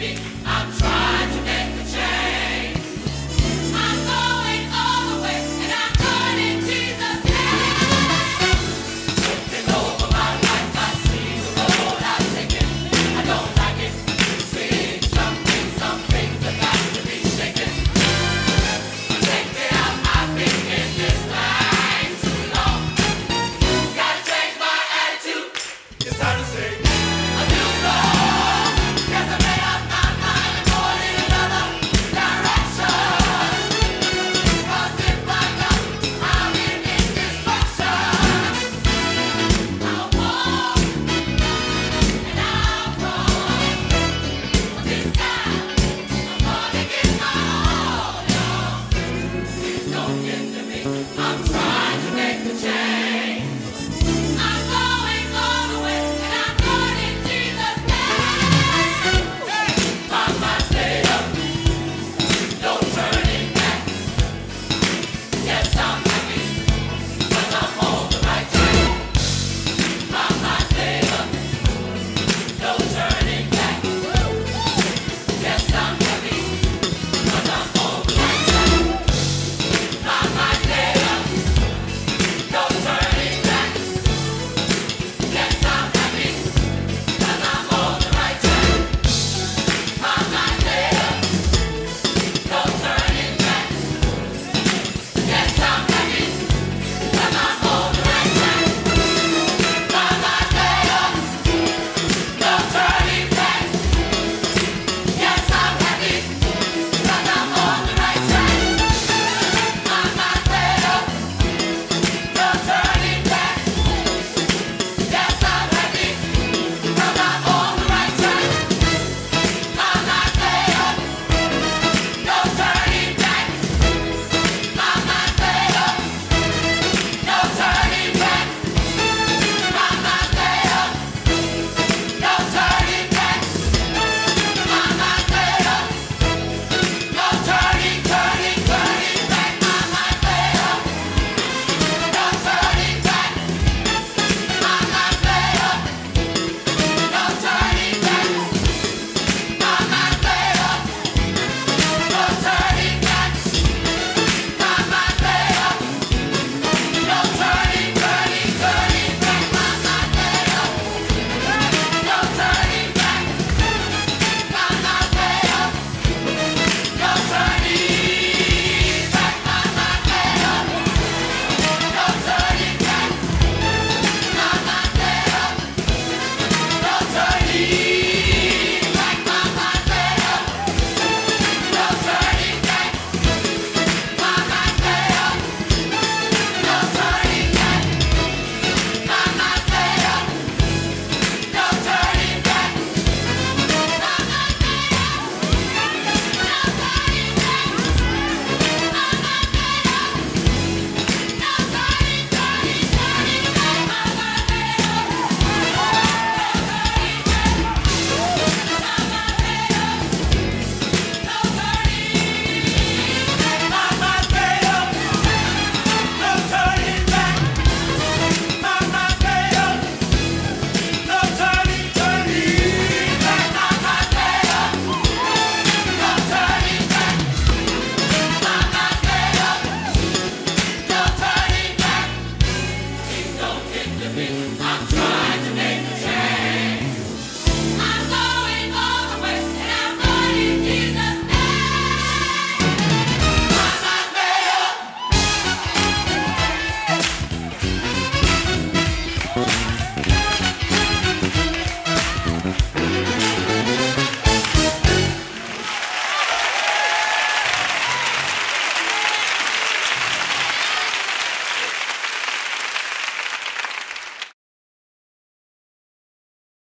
me.